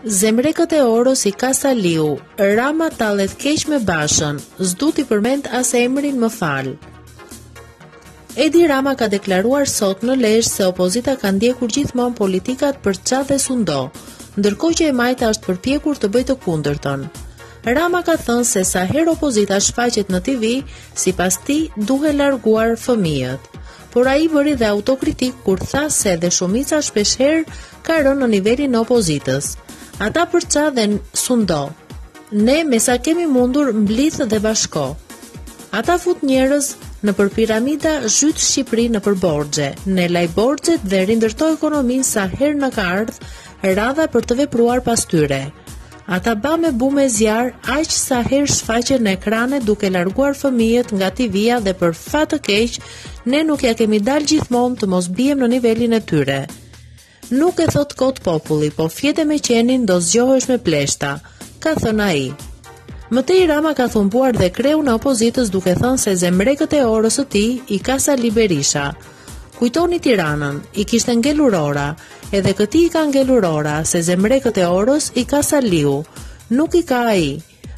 Zemrekët e orës i ka Saliu, Rama tallet keq me Bashën, s'du t'i përmend as emrin më fal. Edi Rama ka deklaruar sot në Lezhë se opozita ka ndjekur gjithmonë politikat përça dhe sundo, ndërkohë që e majta është përpjekur të bëjë të kundërtën. Rama ka thënë se sa herë opozita shfaqet në TV, sipas tij duhen larguar fëmijët. por ai bëri dhe autokritik kur tha se edhe shumica shpeshherë ka rënë në nivelin e opozitës. Ata përça dhe sundo. Ne me sa kemi mundur mblidh dhe bashko. Ata fut njerëz nëpër piramida zhyt Shqipëri nëpër borxhe, ne laj borxhet dhe rindërto ekonominë sa herë na ka ardh radha për të vepruar pas tyre. Ata bam e bum e zjarr aq sa herë shfaqen në ekrane duke larguar fëmijët nga TV-ja dhe për fat të keq, ne nuk ia kemi dalë gjithmonë të mos biem në nivelin e tyre. Nuk e thotë kot populli, po fjete me qenin do zgjohesh me pleshta, ka thënë ai. Më tej Rama ka thumbuar dhe kreun e opozitës duke thënë se zemrekët e orës së tij i ka Sali Berisha. Kujtoni Tiranën, i kishte ngelur ora, edhe këtij i ka ngelur ora, se zemrekët e orës i ka Saliu, nuk i ka ai.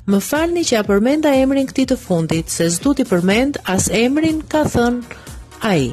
Më falni që ia përmenda emrin këtij të fundit, se s'du t'i përmend as emrin, ka thënë ai.